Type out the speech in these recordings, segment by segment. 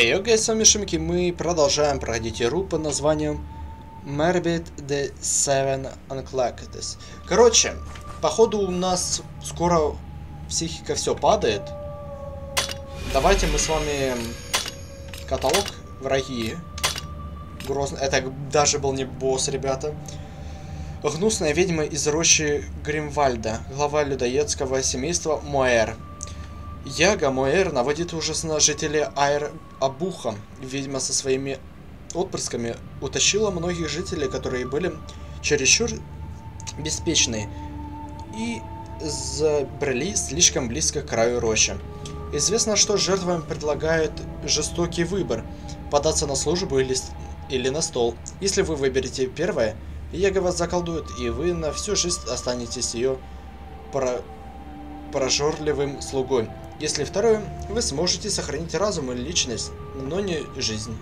Эй, окей, с вами Шимки, мы продолжаем проходить игру под названием Merbit the Seven Unclocked. Короче, походу у нас скоро психика все падает. Давайте мы с вами каталог враги. Грозно. Это даже был не босс, ребята. Гнусная ведьма из рощи Гримвальда, глава людоедского семейства Моэр. Яга Моэр наводит ужас на жителей Айр Абуха. Ведьма со своими отпрысками утащила многих жителей, которые были чересчур беспечны и забрели слишком близко к краю рощи. Известно, что жертвам предлагают жестокий выбор – податься на службу или, или на стол. Если вы выберете первое, Яга вас заколдует, и вы на всю жизнь останетесь ее про... прожорливым слугой. Если второе, вы сможете сохранить разум и личность, но не жизнь.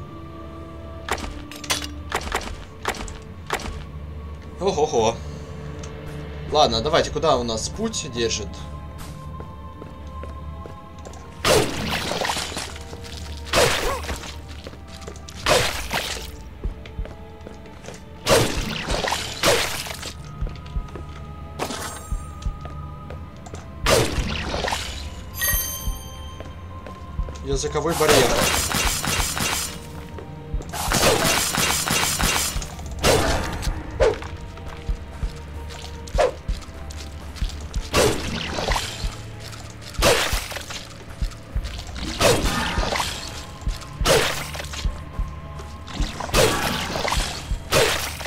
Ого-го. Ладно, давайте, куда у нас путь держит? Языковой барьер.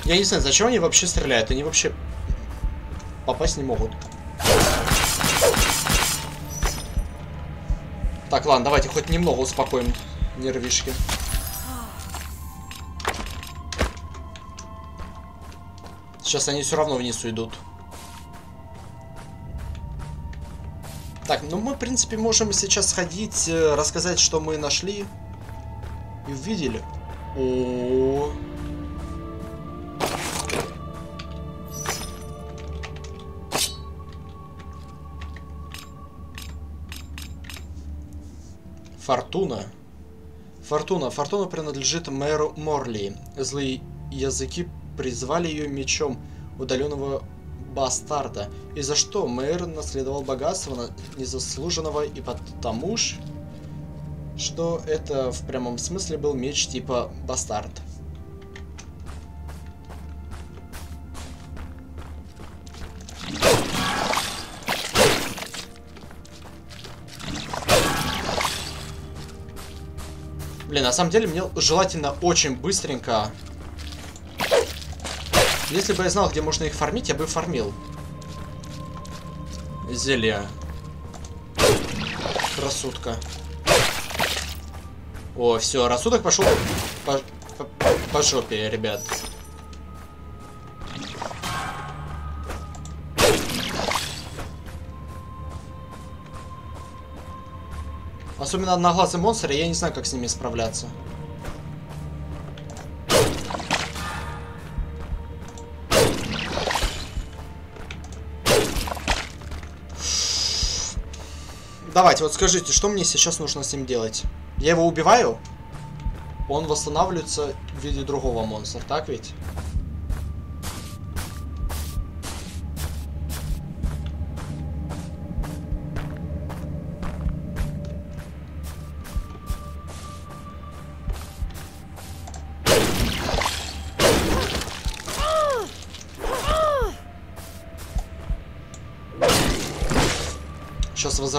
Я не знаю, зачем они вообще стреляют? Они вообще попасть не могут. Так, ладно, давайте хоть немного успокоим нервишки. Сейчас они все равно вниз уйдут. Так, ну мы, в принципе, можем сейчас сходить, э, рассказать, что мы нашли и увидели. О, -о, -о. Фортуна. Фортуна. Фортуна принадлежит мэру Морли. Злые языки призвали ее мечом удаленного бастарда. И за что мэр наследовал богатство незаслуженного и потому ж, что это в прямом смысле был меч типа бастард. На самом деле мне желательно очень быстренько. Если бы я знал, где можно их фармить, я бы фармил. Зелье. Рассудка. О, все, рассудок пошел по, по, по жопе, ребят. Особенно одноглазые монстры, я не знаю, как с ними справляться. Давайте, вот скажите, что мне сейчас нужно с ним делать? Я его убиваю? Он восстанавливается в виде другого монстра, так ведь?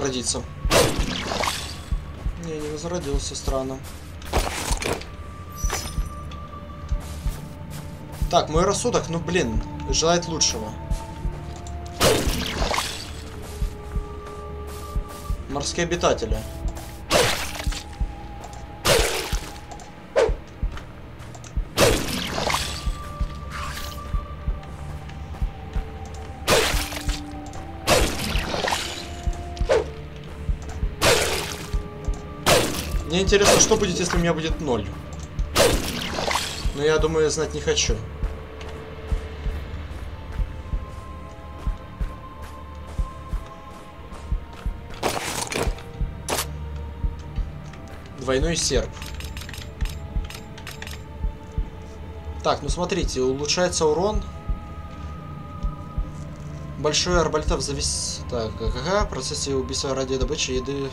Сейчас возродится. Не, не возродился, странно. Так, мой рассудок, ну блин, желает лучшего. Морские обитатели. интересно, что будет, если у меня будет ноль. Но я думаю, знать не хочу. Двойной серп. Так, ну смотрите, улучшается урон. Большой арбалетов завис. Так, ага, в процессе убийства ради добычи еды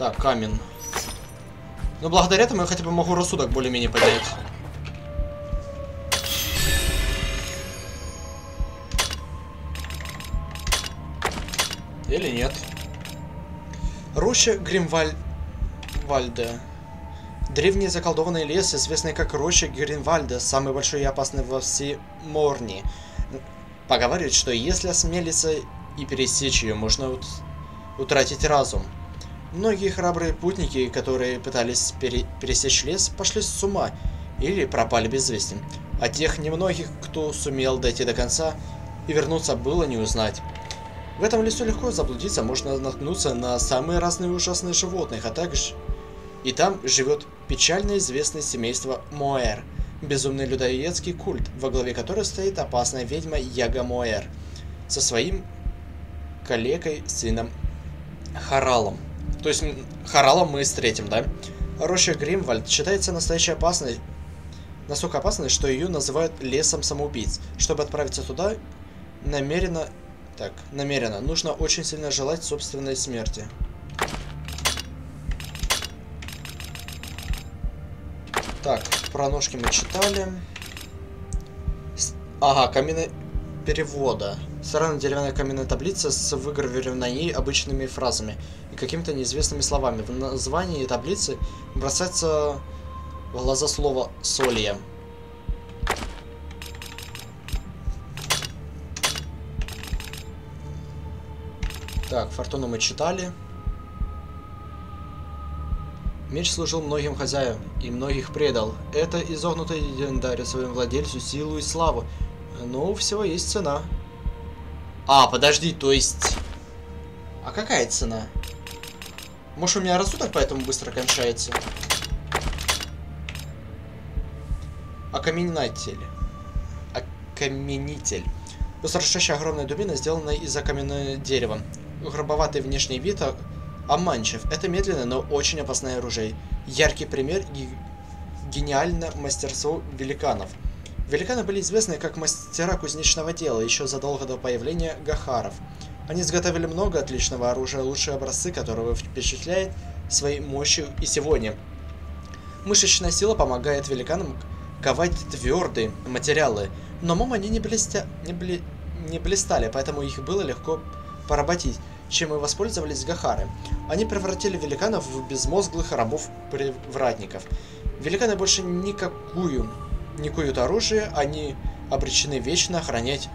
Так, камень. Но благодаря этому я хотя бы могу рассудок более-менее поднять. Или нет. Роща Гримвальда. Древний заколдованный лес, известный как роща Гринвальда, самый большой и опасный во всей Морни. Поговаривают, что если осмелиться и пересечь ее, можно ут утратить разум. Многие храбрые путники, которые пытались пере пересечь лес, пошли с ума или пропали без вести. А тех немногих, кто сумел дойти до конца и вернуться, было не узнать. В этом лесу легко заблудиться, можно наткнуться на самые разные ужасные животных, а также... И там живет печально известное семейство Моэр, безумный людоедский культ, во главе которого стоит опасная ведьма Яга Моэр, со своим коллегой, сыном Харалом. То есть Харалом мы встретим, да? Роща Гримвальд считается настоящей опасной, настолько опасной, что ее называют лесом самоубийц. Чтобы отправиться туда, намеренно так, намеренно. Нужно очень сильно желать собственной смерти. Так, про ножки мы читали. Ага, каменные перевода. Странная деревянная каменная таблица с выгравированной ней обычными фразами какими-то неизвестными словами. В названии таблицы бросается в глаза слово «солья». Так, Фортуну мы читали. Меч служил многим хозяевам и многих предал. Это изогнутый дарит своему владельцу силу и славу. Но у всего есть цена. А, подожди, то есть... А какая цена? Может, у меня рассудок поэтому быстро кончается? Окаменитель. Окаменитель. Устрашающая огромная дубина, сделанная из каменного дерева грубоватый внешний вид обманчив. Это медленное, но очень опасное оружие. Яркий пример гениально мастерство великанов. Великаны были известны как мастера кузнечного дела еще задолго до появления гахаров. Они изготовили много отличного оружия, лучшие образцы которого впечатляет своей мощью и сегодня. Мышечная сила помогает великанам ковать твердые материалы, но мом они не, блестя... не, бли... не блистали, поэтому их было легко поработить, чем и воспользовались Гахары. Они превратили великанов в безмозглых рабов-привратников. Великаны больше никакую не куют оружие, они обречены вечно охранять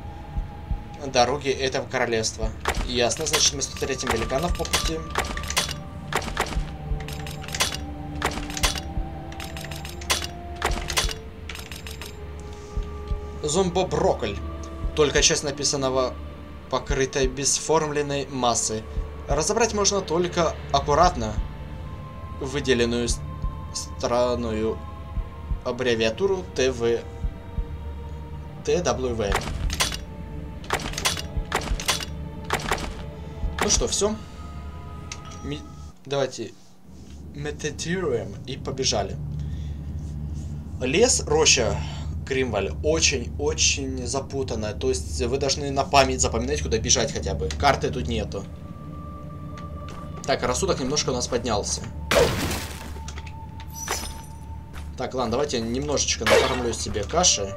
дороги этого королевства. Ясно, значит мы встретим великанов по пути. Зомбо-брокколь. Только часть написанного покрытой бесформленной массой. Разобрать можно только аккуратно выделенную странную аббревиатуру ТВ. ТВ. Ну что, все. Ми... Давайте медитируем и побежали. Лес, роща, Гримваль очень-очень запутанная. То есть вы должны на память запоминать, куда бежать хотя бы. Карты тут нету. Так, рассудок немножко у нас поднялся. Так, ладно, давайте я немножечко накормлю себе каши.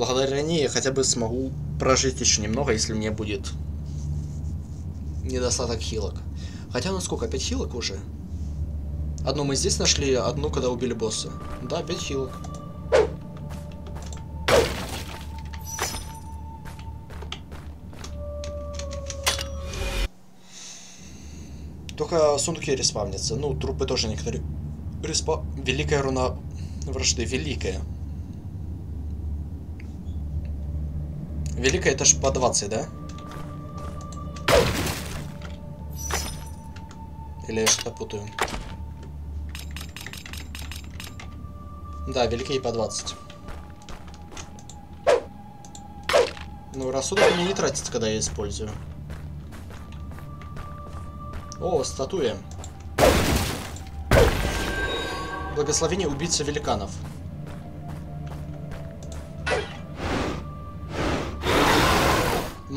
Благодаря ней я хотя бы смогу прожить еще немного, если мне будет недостаток хилок. Хотя у нас сколько, 5 хилок уже? Одну мы здесь нашли, одну, когда убили босса. Да, 5 хилок. Только сундуки респавнятся. Ну, трупы тоже некоторые респа... Великая руна вражды. Великая. Великая это ж по 20, да? Или я что-то путаю? Да, великие по 20. Ну, рассудок мне не тратится, когда я использую. О, статуя. Благословение убийцы великанов.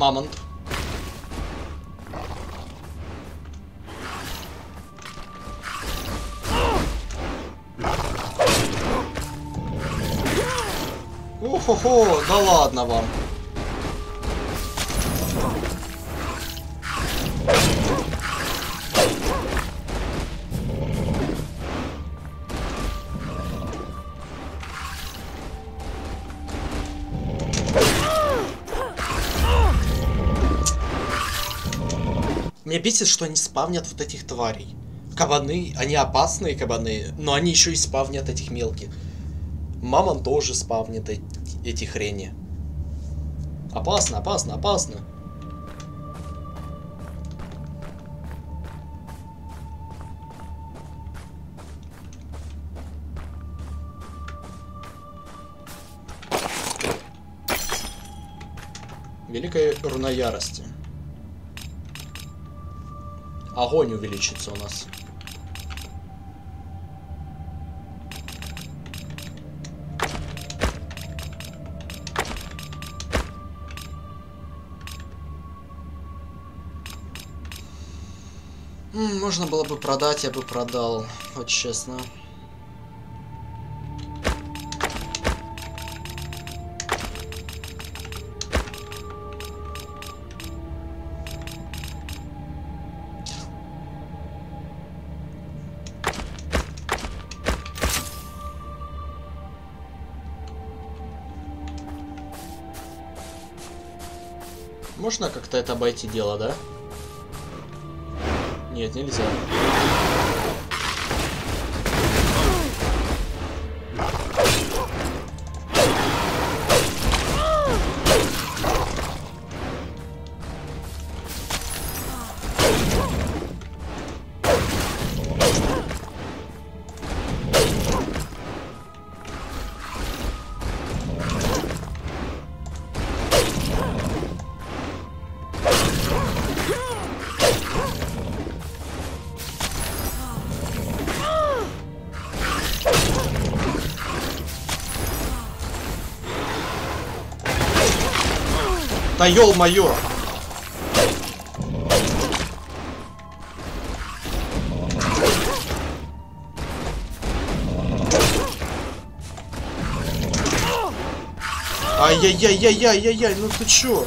Мамонт. Ухо-хо, да ладно вам. Меня бесит, что они спавнят вот этих тварей. Кабаны, они опасные кабаны, но они еще и спавнят этих мелких. Мамон тоже спавнит эти, эти хрени. Опасно, опасно, опасно. Великая руна ярости. Огонь увеличится у нас. Можно было бы продать, я бы продал, вот честно. Можно как-то это обойти дело, да? Нет, нельзя. Да ё-моё! Ай-яй-яй-яй-яй-яй-яй, ну ты чё?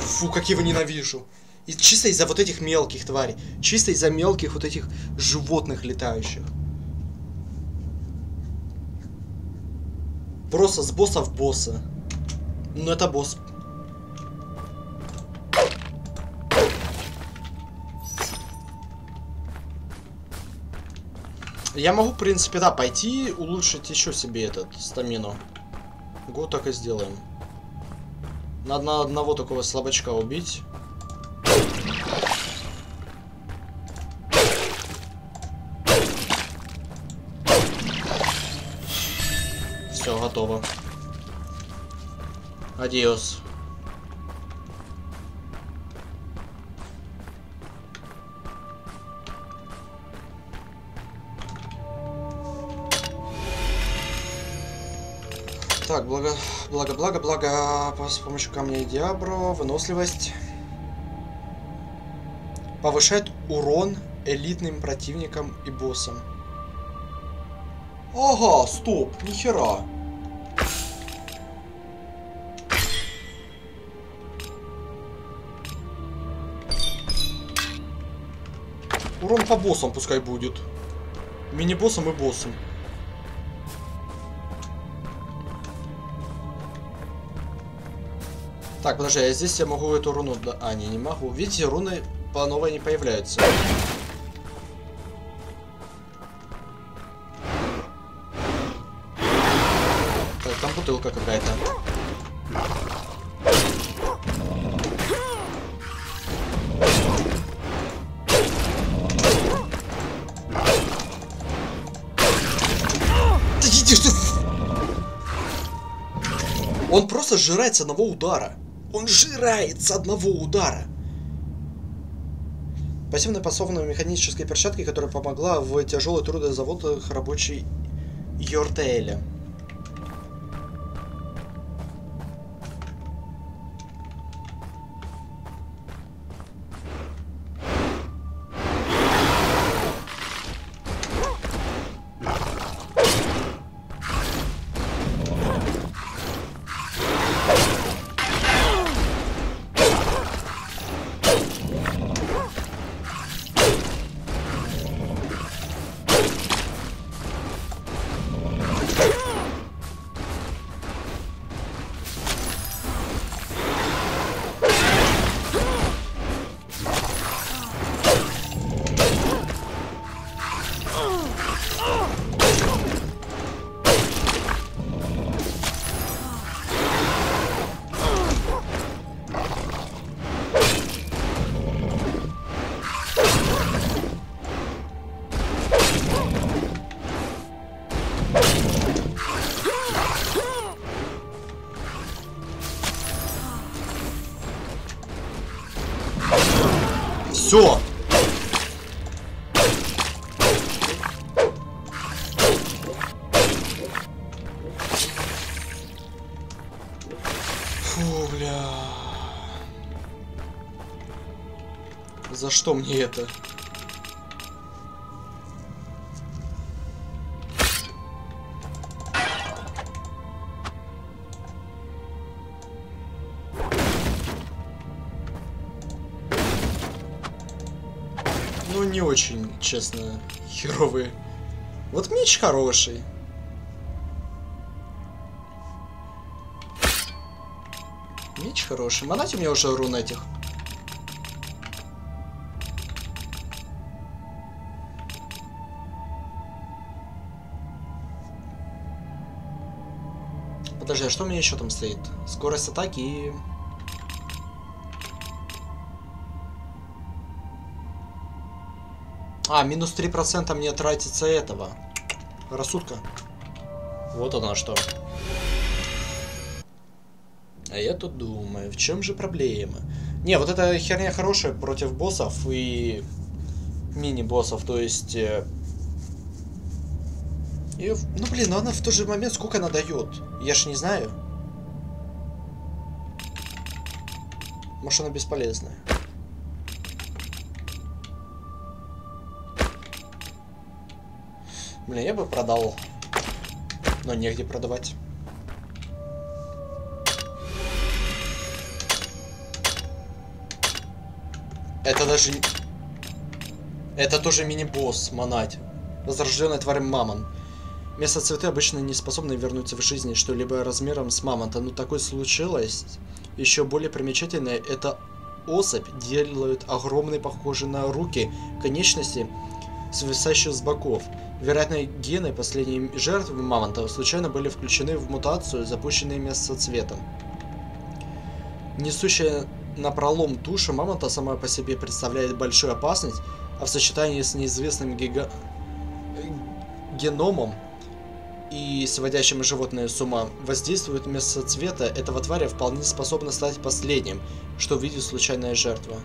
Фу, как я его ненавижу. И чисто из-за вот этих мелких тварей. Чисто из-за мелких вот этих животных летающих. Просто с босса в босса. Ну это босс. Я могу, в принципе, да, пойти улучшить еще себе этот стамину. Го так и сделаем. Надо на одного такого слабачка убить. Готово. Адиос. Так, благо, благо, благо, благо, с помощью камня Диабро, выносливость. Повышает урон элитным противникам и боссам. Ага, стоп, нихера. Урон по боссам пускай будет. Мини-боссам и боссам. Так, подожди, а здесь я могу эту руну... Да... А, не, не могу. Видите, руны по новой не появляются. Так, там бутылка какая-то. Просто сжирает с одного удара. Он сжирает с одного удара. Пассивная пасовная механической перчатки, которая помогла в тяжелых трудозаводах рабочей Йортеэля. Все. Фу, бля. За что мне это? Честно, херовые. Вот меч хороший. Меч хороший. Манать у меня уже рун этих. Подожди, а что у меня еще там стоит? Скорость атаки и... А, минус 3% мне тратится этого. Рассудка. Вот она что. А я тут думаю, в чем же проблема? Не, вот эта херня хорошая против боссов и мини-боссов, то есть... э, И, ну блин, но она в тот же момент сколько она дает? Я ж не знаю. Может она бесполезная. Блин, я бы продал. Но негде продавать. Это даже... Это тоже мини-босс, Монать. Возрожденная тварь Мамон. Место цветы обычно не способны вернуться в жизни что-либо размером с мамонта, но такое случилось. Еще более примечательное, это особь делают огромные, похожие на руки, конечности, свисающие с боков. Вероятно, гены последней жертвы мамонта случайно были включены в мутацию, запущенные местоцветом. Несущая на пролом туша мамонта сама по себе представляет большую опасность, а в сочетании с неизвестным гига... геномом и сводящим животное с ума воздействует местоцвета этого тваря вполне способна стать последним, что видит случайная жертва.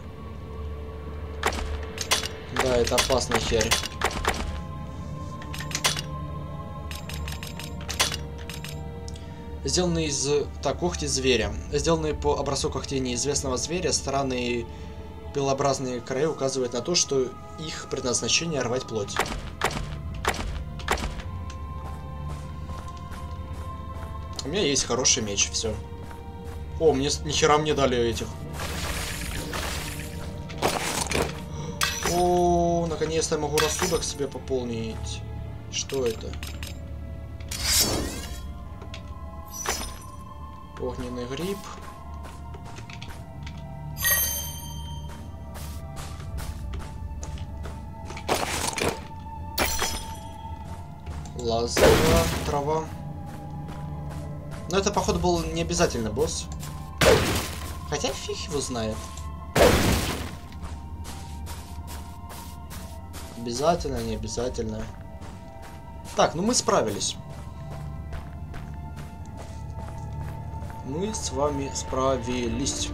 Да, это опасная херь. Сделанный из... Так, когти зверя. Сделанные по образцу когтей неизвестного зверя, странные пилообразные края указывают на то, что их предназначение рвать плоть. У меня есть хороший меч, все. О, мне нихера мне дали этих. О, наконец-то я могу рассудок себе пополнить. Что это? Огненный гриб. Лазовая трава. Но это, походу, был не обязательно босс. Хотя фиг его знает. Обязательно, не обязательно. Так, ну мы справились. Мы с вами справились.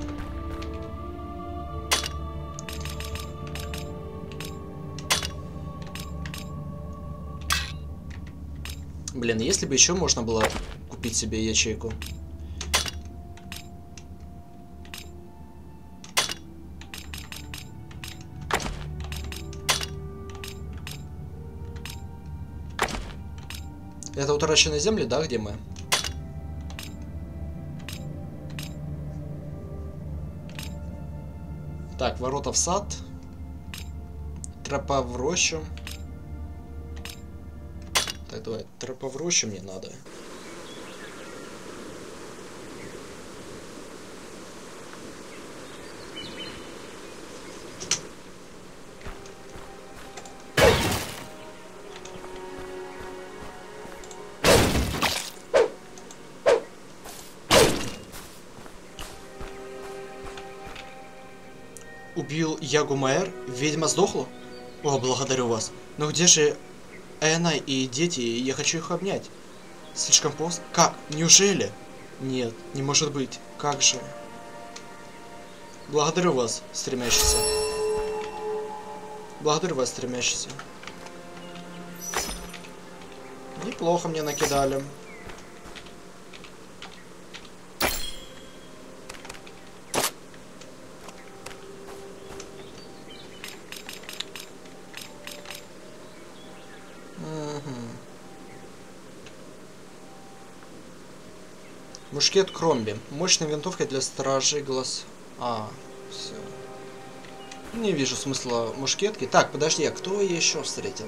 Блин, если бы еще можно было купить себе ячейку. Это утраченные земли, да, где мы? Так, ворота в сад. Тропа в рощу. Так, давай, тропа в рощу мне надо. Убил Ягу Майер? Ведьма сдохла? О, благодарю вас. Но где же Эна и дети? Я хочу их обнять. Слишком поздно? Как? Неужели? Нет, не может быть. Как же? Благодарю вас, стремящийся. Благодарю вас, стремящийся. Неплохо мне накидали. Мушкет Кромби. Мощная винтовка для стражей глаз. А, все. Не вижу смысла мушкетки. Так, подожди, а кто еще встретил?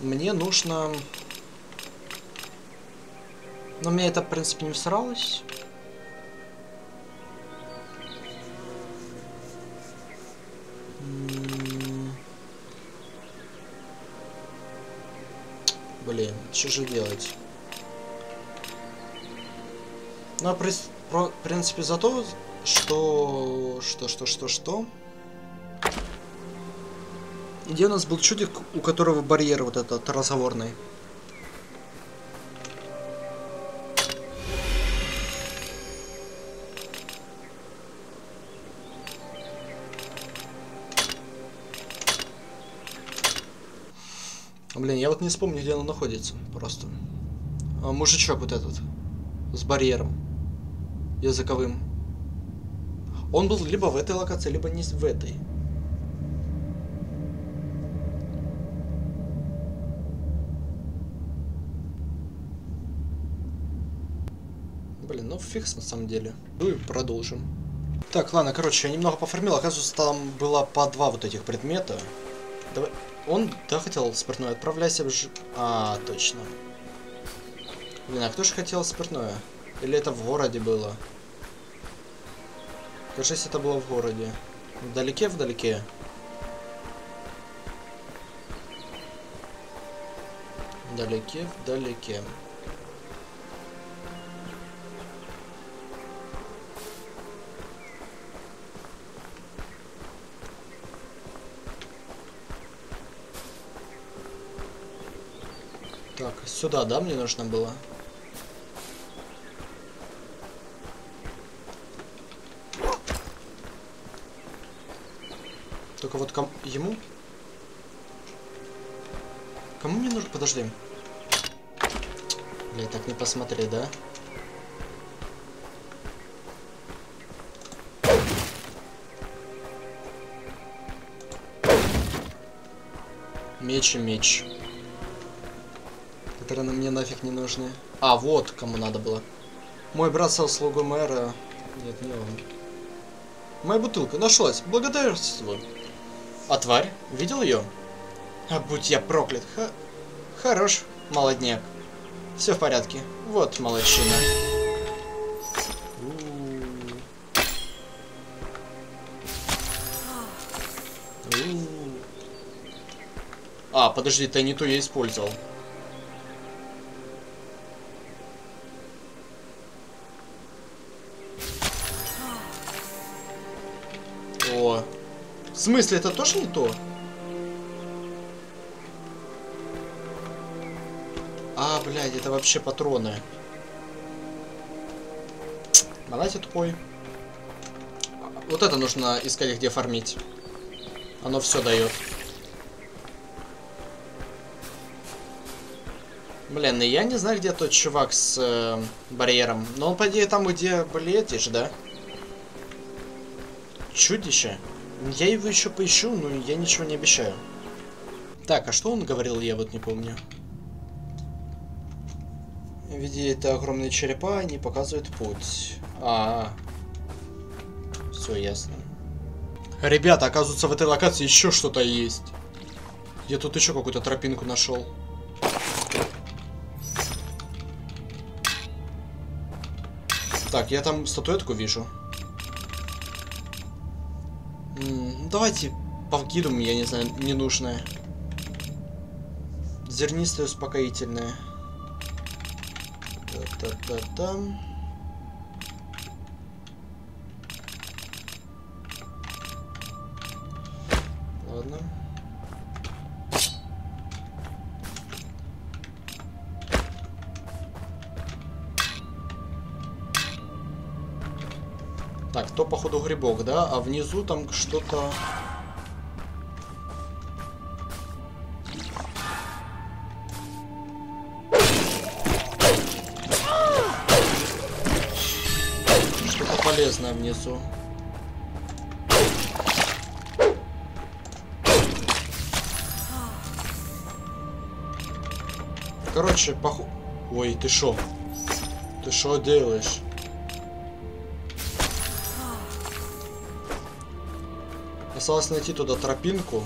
Мне нужно... Но мне это, в принципе, не всралось. Блин, что же делать? Ну, в принципе, за то, что... Что, что, что, что? Где у нас был чудик, у которого барьер вот этот разговорный? Блин, я вот не вспомню, где он находится. Просто. А, мужичок вот этот. С барьером. Языковым. Он был либо в этой локации, либо не в этой. Блин, ну фикс на самом деле. Ну и продолжим. Так, ладно, короче, я немного поформил. Оказывается, там было по два вот этих предмета. Давай... Он, да, хотел спиртное. Отправляйся в ж... А, точно. Блин, а кто же хотел спиртное? Или это в городе было? Кажется, это было в городе. Вдалеке, вдалеке. Вдалеке, вдалеке. Так, сюда, да, мне нужно было? Только вот ком... ему? Кому мне нужно? Подожди. Бля, так не посмотри, да? Меч и меч. Которые на мне нафиг не нужны. А, вот кому надо было. Мой брат стал слугой мэра. Нет, не он. Моя бутылка нашлась. Благодарствую. А тварь? Видел ее? А будь я проклят. Х... Хорош, молодняк. Все в порядке. Вот молодчина. А, подожди, ты не ту я использовал. В смысле, это тоже не то? А, блядь, это вообще патроны. Банате тупой. Вот это нужно искать, где фармить. Оно все дает. Блин, я не знаю, где тот чувак с э, барьером. Но он, по идее, там, где же, да? Чудище. Я его еще поищу, но я ничего не обещаю. Так, а что он говорил, я вот не помню. Виде это огромные черепа, они показывают путь. А, -а, -а. все ясно. Ребята, оказывается, в этой локации еще что-то есть. Я тут еще какую-то тропинку нашел. Так, я там статуэтку вижу. Давайте повкидываем, я не знаю, ненужное. Зернистое успокоительное. Та-та-та-та. Ладно. Так, то походу грибок, да? А внизу там что-то... Что-то полезное внизу. Короче, поху... Ой, ты шо? Ты шо делаешь? Осталось найти туда тропинку.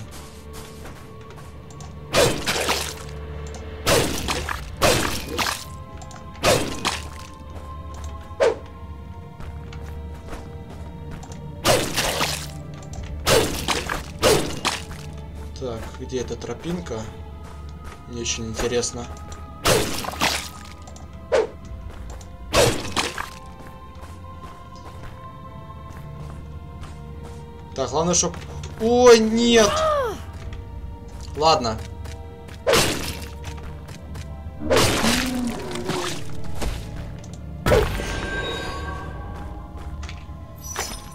Так, где эта тропинка? Мне очень интересно. Так, главное, чтоб... Ой, нет! Ладно.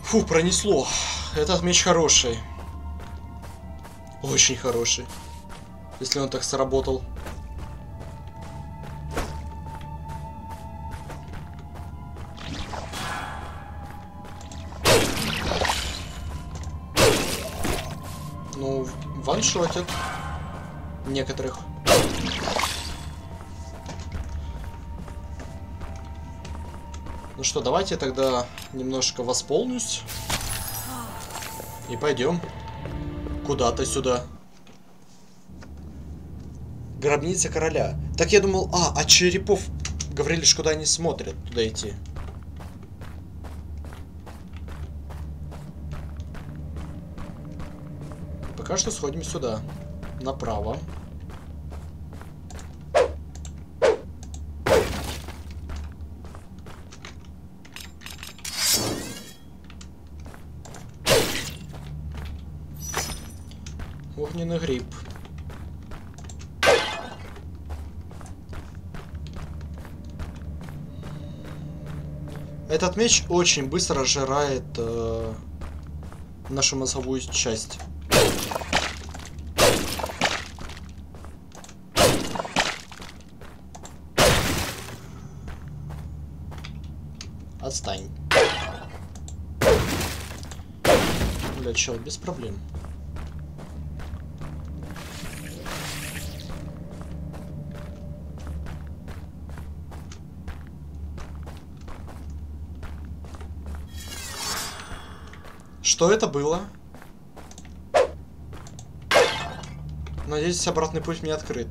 Фу, пронесло. Этот меч хороший. Очень хороший. Если он так сработал. Ваншотит некоторых. Ну что, давайте тогда немножко восполнюсь. И пойдем куда-то сюда. Гробница короля. Так я думал, а, а черепов говорили, что куда они смотрят, туда идти. Что сходим сюда. Направо. Огненный гриб. Этот меч очень быстро сжирает э, нашу мозговую часть. Чел, без проблем. Что это было? Надеюсь, обратный путь мне открыт.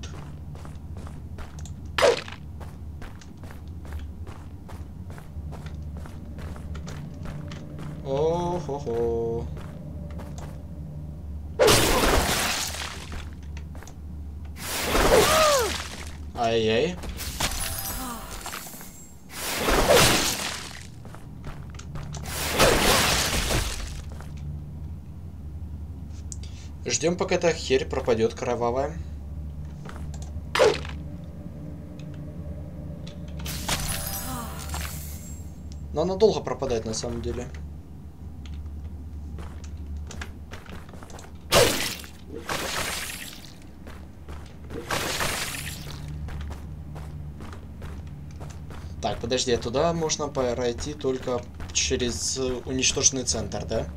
Эта херь пропадет кровавая. Но она долго пропадает на самом деле. Так, подожди, а туда можно пройти только через уничтоженный центр, да?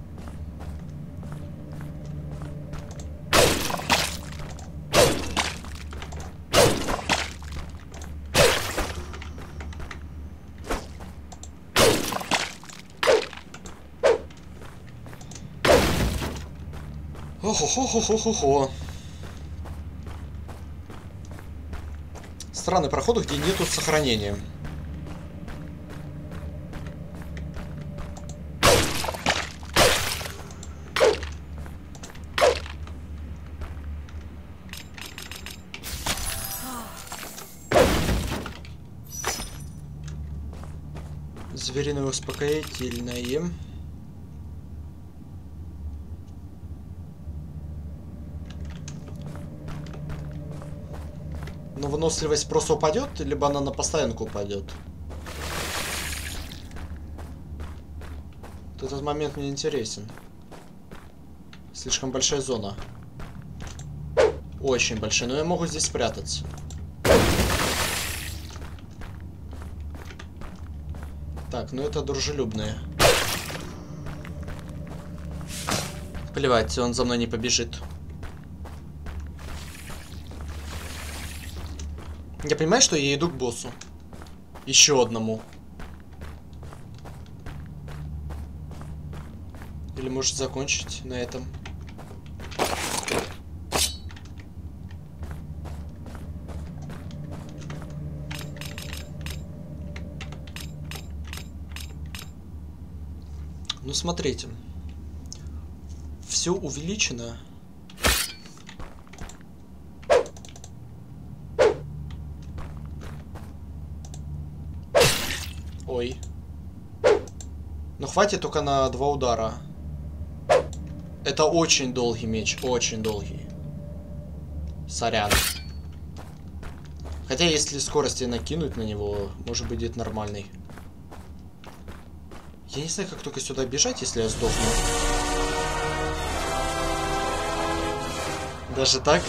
Охо-хо-хо-хо-хо-хо. Странный проход, где нету сохранения. Звериное успокоительное. Выносливость просто упадет, либо она на постоянку упадет. Вот этот момент мне интересен. Слишком большая зона. Очень большая, но я могу здесь спрятаться. Так, ну это дружелюбные. Плевать, он за мной не побежит. Я понимаю, что я иду к боссу. Еще одному. Или может закончить на этом. Ну смотрите. Все увеличено. Ой. Но хватит только на два удара. Это очень долгий меч, очень долгий. Сорян. Хотя, если скорости накинуть на него, может быть, будет нормальный. Я не знаю, как только сюда бежать, если я сдохну. Даже так?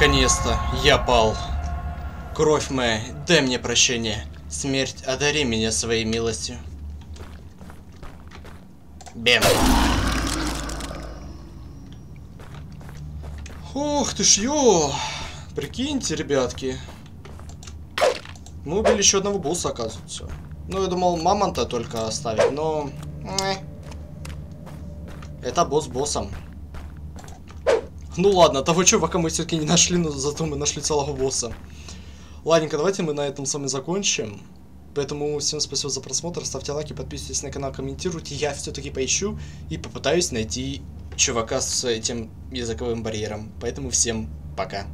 Наконец-то я пал. Кровь моя, дай мне прощение. Смерть, одари меня своей милостью. Бем. Ох ты ж, ё! Прикиньте, ребятки. Мы убили еще одного босса, оказывается. Ну, я думал, мамонта только оставить, но... Это босс боссом. Ну ладно, того чувака мы все-таки не нашли, но зато мы нашли целого босса. Ладненько, давайте мы на этом с вами закончим. Поэтому всем спасибо за просмотр, ставьте лайки, подписывайтесь на канал, комментируйте. Я все-таки поищу и попытаюсь найти чувака с этим языковым барьером. Поэтому всем пока.